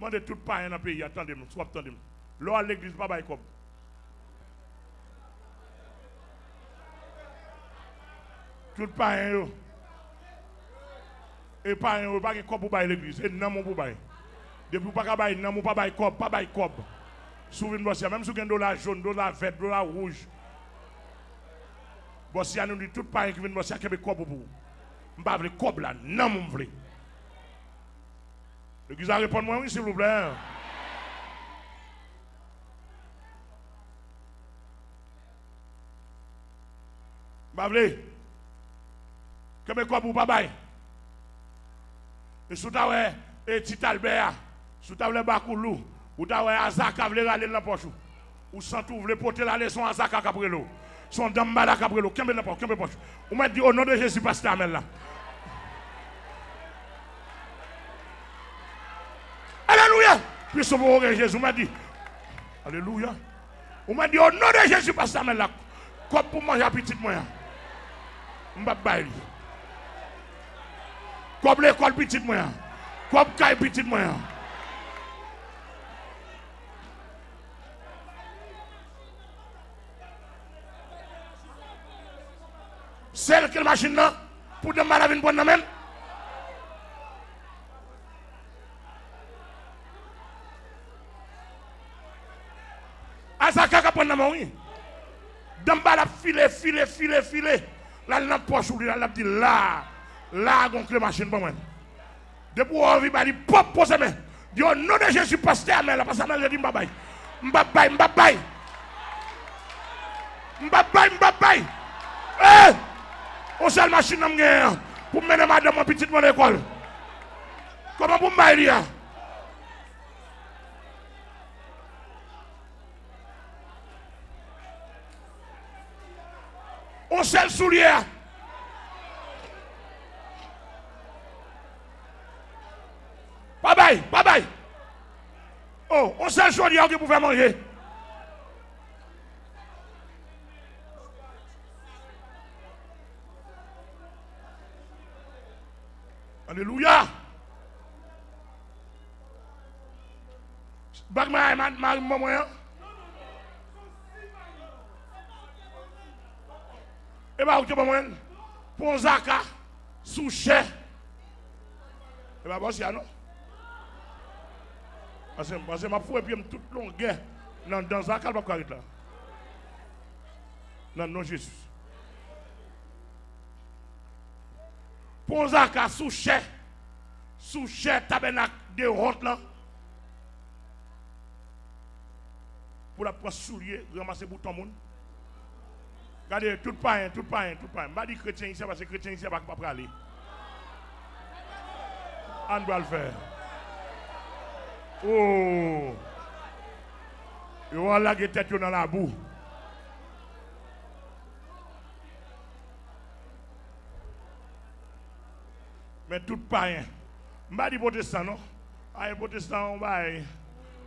Mande tout pa yon an peyi, atande m, swap tande m. Lo an l'eglis, pa bay kob. Tout pa yon yo. E pa yon yo, pa gen kob pou bay l'eglis, e nan moun pou bay. Depi ou pa ka bay nan moun, pa bay kob, pa bay kob. Souvin bosya, menm sou gen do la joun, do la vet, do la rouj. Bosya nou di, tout pa yon ki vin bosya kebe kob pou pou. Mba vle kob la, nan moun vle. L'église a répondu moi, oui, s'il vous plaît. Bavle, que quoi pour papa? Et sous ta et petit Albert, sous ta ouais Bakoulou, ou ta ouais Azak a vle dans poche. Ou sans tout porter la leçon Azak a caprelo. Son dambala poche, kembe poche. Ou m'a dit au nom de Jésus pasteur Amel là. Alléluia. Puis ce mot Jésus m'a dit. Alléluia. On m'a dit au nom de Jésus pasteur Amel là. Comme pour manger à petit moyen. M'ba bail. Comme l'école petite moyen. Comme caille petite moyen. Celle que machine là pour demander vie bonne même. Azaka ka prendre main. Damba la filer filer filer filer. La lampe poche ou la dit là là gonfle machine pour moi. Depuis on vit bali pop pose main. Dit au nom de Jésus pasteur mais la pasteur mais dit mbabay. Mbabay mbabay. Mbabay mbabay. Eh! On seul machine gen pour mener madame en petite mon école. Comment pour m'ailler On seul soulier. Bye bye, bye bye. Oh, on seul chaudière qui pouvait manger. Alléluia. Bagma, man, man, maman. Et bah, tu maman. Pour Zaka, sous chef. Et bah, bon, c'est non. Parce que, ma et puis, toute longueur. Dans, dans Zaka, pas là. Non, non, Jésus. Pour Zaka, sous chef. Sous tabernacle de honte là. Pour la prendre soulier, ramasser bouton monde. Regardez, tout pain, tout pain, tout pain. Je ne dis chrétien ici parce que chrétien ici ne va pas aller. On doit le faire. Oh! Ils vont la tête dans la boue. Mais tout païen. Je ne dis pas protestant, non? Ah, protestant, on va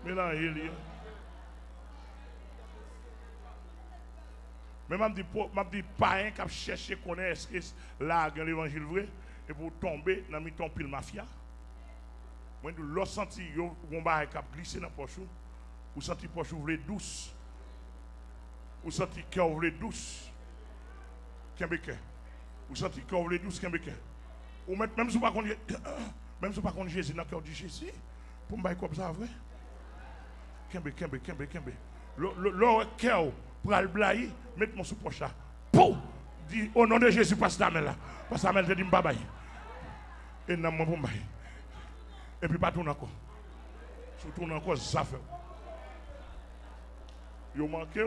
mélanger. Mais je dis, dis païen qui a cherché à connaître est-ce que là, l'évangile vrai, et pour tomber dans le pile mafia. Moi, je l'ai senti, on va glisser dans la poche, ou senti poche ouvrir douce, ou senti cœur ouvrir douce, Québécois, ou senti cœur ouvrir douce, Québécois. Ou même si vous ne ne connaissez Jésus dans le cœur de Jésus, pour me comme ça, vrai? Kembe, kembe, kembe, kembe. Le cœur pour le blayer, mettez-moi sous poche là. Pou! Dis au nom de Jésus, pasteur Amel là. Pasteur Amel te dit mbabay. Et non, mon mbabay. Et puis pas tourner encore. Tournez encore, ça fait. Vous manquez,